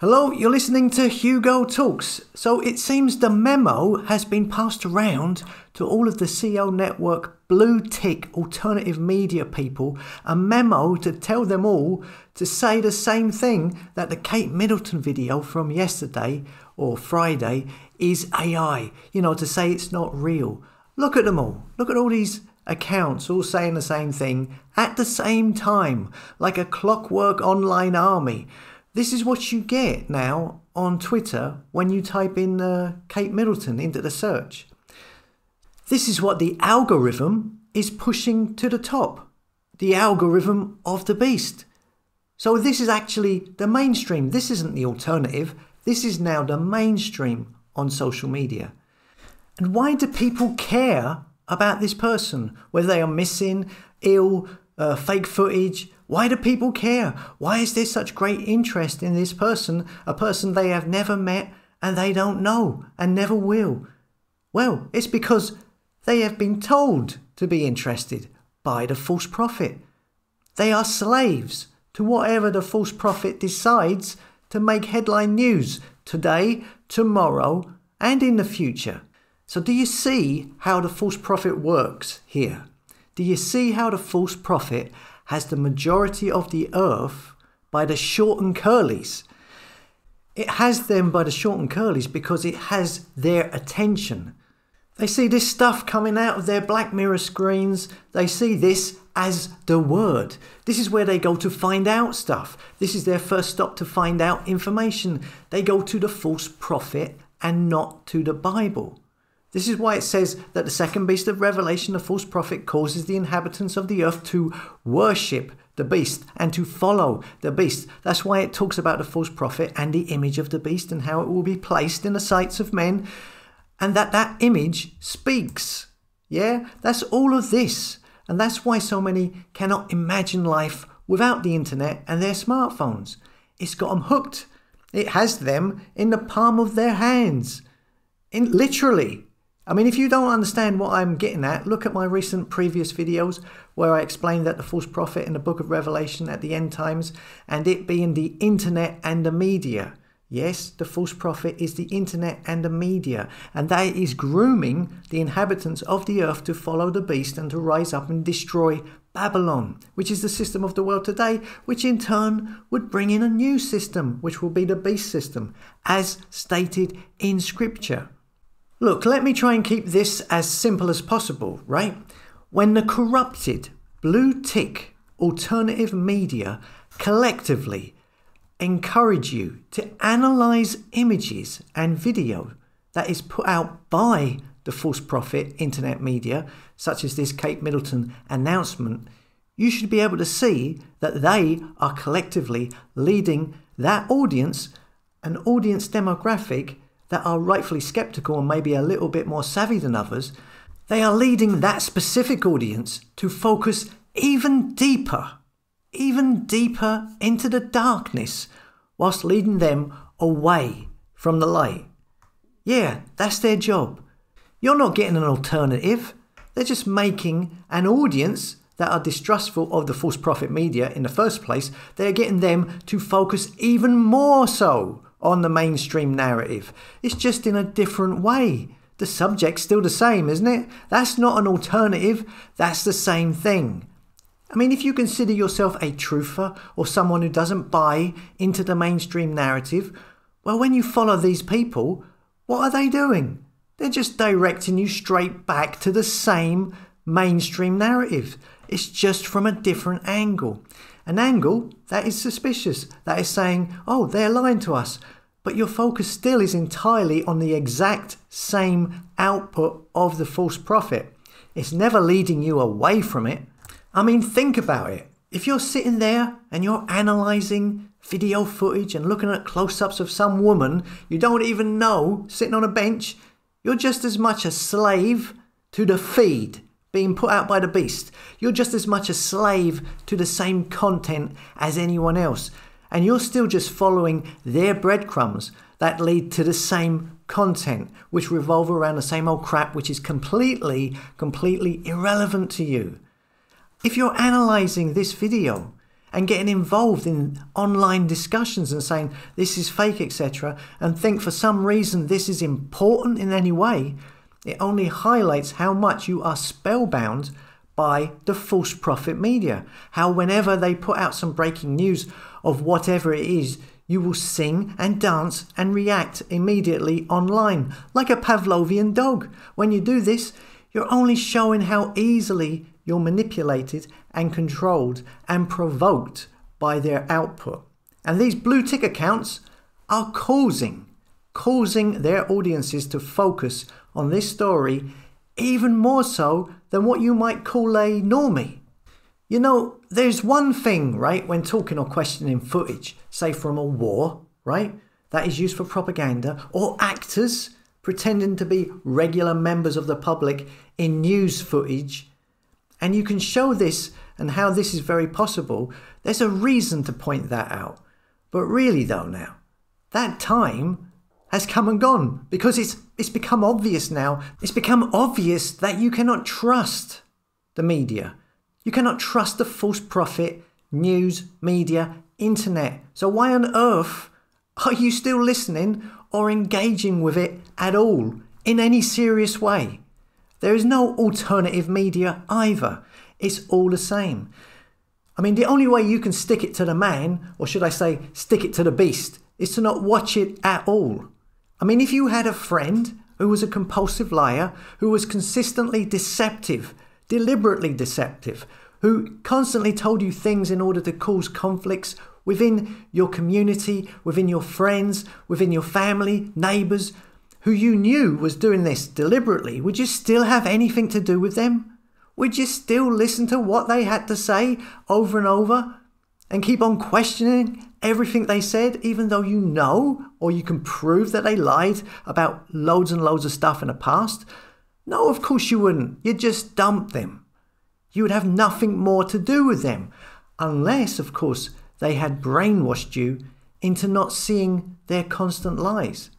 Hello, you're listening to Hugo Talks. So it seems the memo has been passed around to all of the CEO Network blue tick alternative media people, a memo to tell them all to say the same thing that the Kate Middleton video from yesterday or Friday is AI. You know, to say it's not real. Look at them all. Look at all these accounts all saying the same thing at the same time, like a clockwork online army. This is what you get now on Twitter when you type in uh, Kate Middleton into the search. This is what the algorithm is pushing to the top the algorithm of the beast. So, this is actually the mainstream. This isn't the alternative. This is now the mainstream on social media. And why do people care about this person? Whether they are missing, ill, uh, fake footage, why do people care? Why is there such great interest in this person, a person they have never met and they don't know and never will? Well, it's because they have been told to be interested by the false prophet. They are slaves to whatever the false prophet decides to make headline news today, tomorrow, and in the future. So, do you see how the false prophet works here? Do you see how the false prophet has the majority of the earth by the short and curlies. It has them by the short and curlies because it has their attention. They see this stuff coming out of their Black Mirror screens. They see this as the word. This is where they go to find out stuff. This is their first stop to find out information. They go to the false prophet and not to the Bible. This is why it says that the second beast of Revelation, the false prophet, causes the inhabitants of the earth to worship the beast and to follow the beast. That's why it talks about the false prophet and the image of the beast and how it will be placed in the sights of men and that that image speaks. Yeah, that's all of this. And that's why so many cannot imagine life without the internet and their smartphones. It's got them hooked. It has them in the palm of their hands. In literally, I mean, if you don't understand what I'm getting at, look at my recent previous videos where I explained that the false prophet in the book of Revelation at the end times and it being the internet and the media. Yes, the false prophet is the internet and the media, and that is grooming the inhabitants of the earth to follow the beast and to rise up and destroy Babylon, which is the system of the world today, which in turn would bring in a new system, which will be the beast system, as stated in Scripture. Look, let me try and keep this as simple as possible, right? When the corrupted blue tick alternative media collectively encourage you to analyze images and video that is put out by the false prophet internet media, such as this Kate Middleton announcement, you should be able to see that they are collectively leading that audience, an audience demographic that are rightfully skeptical and maybe a little bit more savvy than others, they are leading that specific audience to focus even deeper, even deeper into the darkness, whilst leading them away from the light. Yeah, that's their job. You're not getting an alternative. They're just making an audience that are distrustful of the false prophet media in the first place, they're getting them to focus even more so on the mainstream narrative. It's just in a different way. The subject's still the same, isn't it? That's not an alternative, that's the same thing. I mean, if you consider yourself a truther or someone who doesn't buy into the mainstream narrative, well, when you follow these people, what are they doing? They're just directing you straight back to the same mainstream narrative. It's just from a different angle. An angle that is suspicious, that is saying, oh, they're lying to us. But your focus still is entirely on the exact same output of the false prophet. It's never leading you away from it. I mean, think about it. If you're sitting there and you're analysing video footage and looking at close ups of some woman you don't even know sitting on a bench, you're just as much a slave to the feed being put out by the beast. You're just as much a slave to the same content as anyone else. And you're still just following their breadcrumbs that lead to the same content, which revolve around the same old crap, which is completely, completely irrelevant to you. If you're analyzing this video and getting involved in online discussions and saying this is fake, etc., and think for some reason this is important in any way, it only highlights how much you are spellbound by the false prophet media. How, whenever they put out some breaking news of whatever it is, you will sing and dance and react immediately online, like a Pavlovian dog. When you do this, you're only showing how easily you're manipulated and controlled and provoked by their output. And these blue tick accounts are causing, causing their audiences to focus on this story even more so than what you might call a normie. You know, there's one thing, right, when talking or questioning footage, say from a war, right, that is used for propaganda, or actors pretending to be regular members of the public in news footage and you can show this and how this is very possible. There's a reason to point that out. But really, though, now, that time has come and gone because it's, it's become obvious now. It's become obvious that you cannot trust the media. You cannot trust the false prophet, news, media, internet. So, why on earth are you still listening or engaging with it at all in any serious way? There is no alternative media either. It's all the same. I mean, the only way you can stick it to the man, or should I say, stick it to the beast, is to not watch it at all. I mean, if you had a friend who was a compulsive liar, who was consistently deceptive, deliberately deceptive, who constantly told you things in order to cause conflicts within your community, within your friends, within your family, neighbours, who you knew was doing this deliberately, would you still have anything to do with them? Would you still listen to what they had to say over and over and keep on questioning everything they said, even though you know or you can prove that they lied about loads and loads of stuff in the past? No, of course you wouldn't. You'd just dump them. You would have nothing more to do with them, unless, of course, they had brainwashed you into not seeing their constant lies.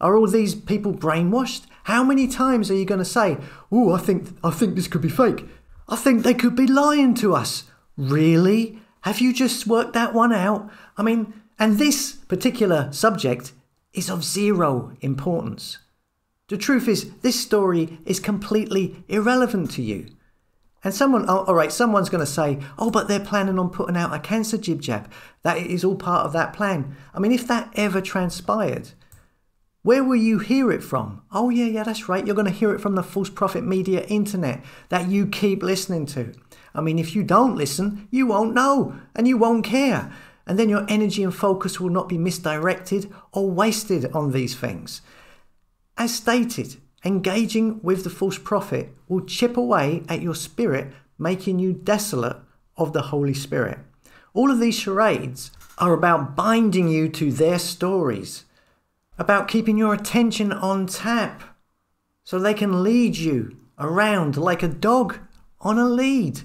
Are all these people brainwashed? How many times are you going to say, "Oh, I think I think this could be fake. I think they could be lying to us." Really? Have you just worked that one out? I mean, and this particular subject is of zero importance. The truth is, this story is completely irrelevant to you. And someone, oh, all right, someone's going to say, oh, but they're planning on putting out a cancer jib jab. That is all part of that plan. I mean, if that ever transpired, where will you hear it from? Oh, yeah, yeah, that's right. You're going to hear it from the false prophet media internet that you keep listening to. I mean, if you don't listen, you won't know and you won't care. And then your energy and focus will not be misdirected or wasted on these things. As stated, engaging with the false prophet will chip away at your spirit, making you desolate of the Holy Spirit. All of these charades are about binding you to their stories about keeping your attention on tap so they can lead you around like a dog on a lead.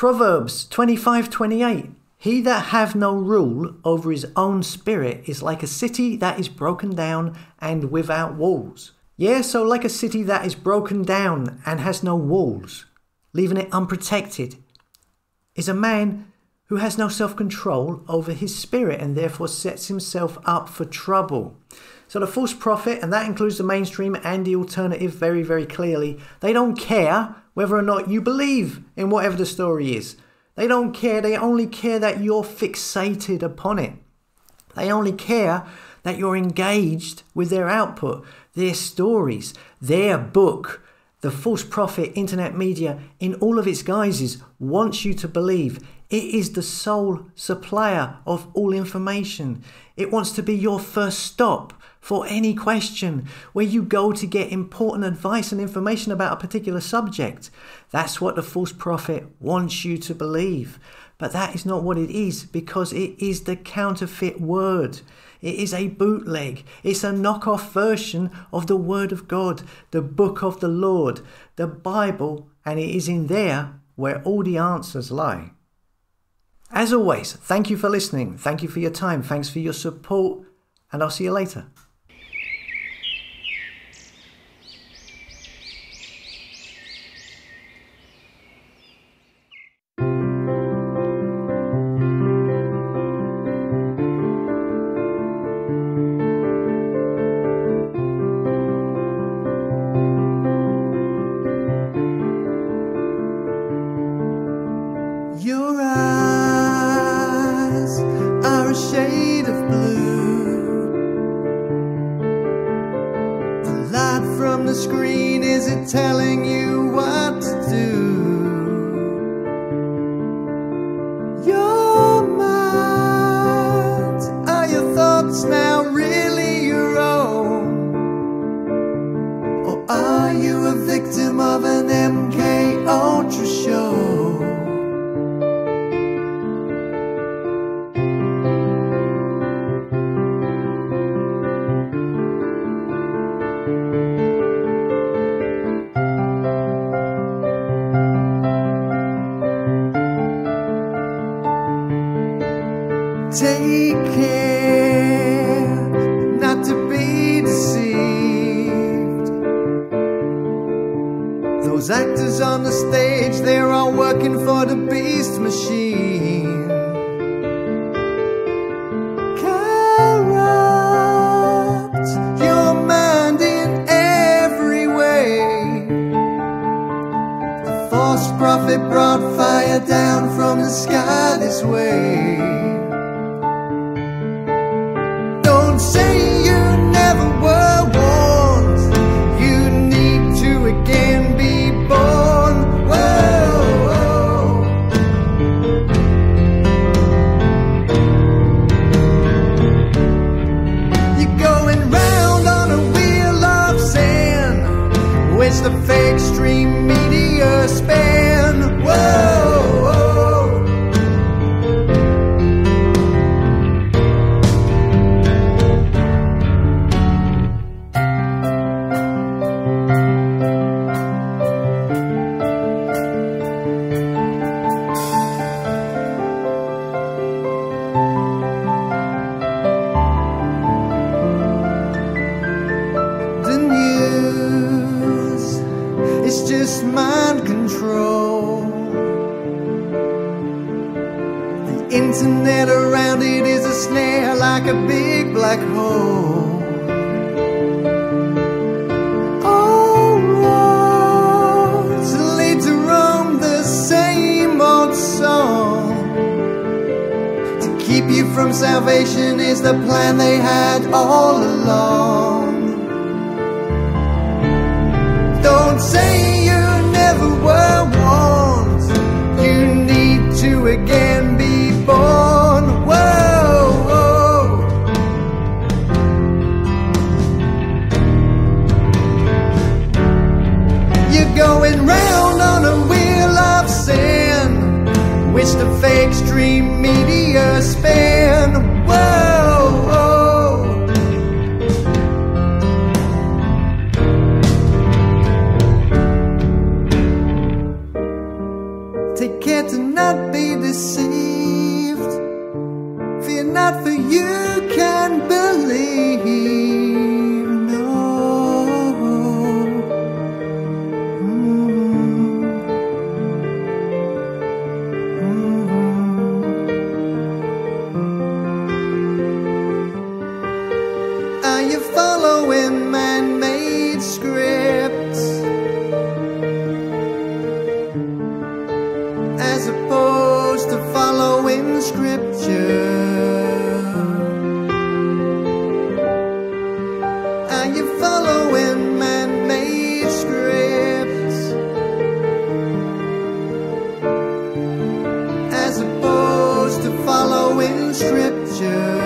Proverbs 25:28 He that have no rule over his own spirit is like a city that is broken down and without walls. Yeah, so like a city that is broken down and has no walls, leaving it unprotected, is a man who has no self control over his spirit and therefore sets himself up for trouble. So, the false prophet, and that includes the mainstream and the alternative very, very clearly, they don't care whether or not you believe in whatever the story is. They don't care, they only care that you're fixated upon it. They only care that you're engaged with their output, their stories, their book. The false prophet, internet media, in all of its guises, wants you to believe it is the sole supplier of all information. It wants to be your first stop for any question where you go to get important advice and information about a particular subject. That's what the false prophet wants you to believe. But that is not what it is because it is the counterfeit word. It is a bootleg. It's a knockoff version of the Word of God, the Book of the Lord, the Bible, and it is in there where all the answers lie. As always, thank you for listening. Thank you for your time. Thanks for your support. And I'll see you later. Telling you prophet brought fire down from the sky this way. Don't say you never were warned. You need to again be born. Whoa. You're going round on a wheel of sand. Which the fake stream media span. Hole. All roads lead to Rome, the same old song. To keep you from salvation is the plan they had all along. Don't say you never were warned. You need to again be born. Media scripture?